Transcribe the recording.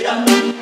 Yeah.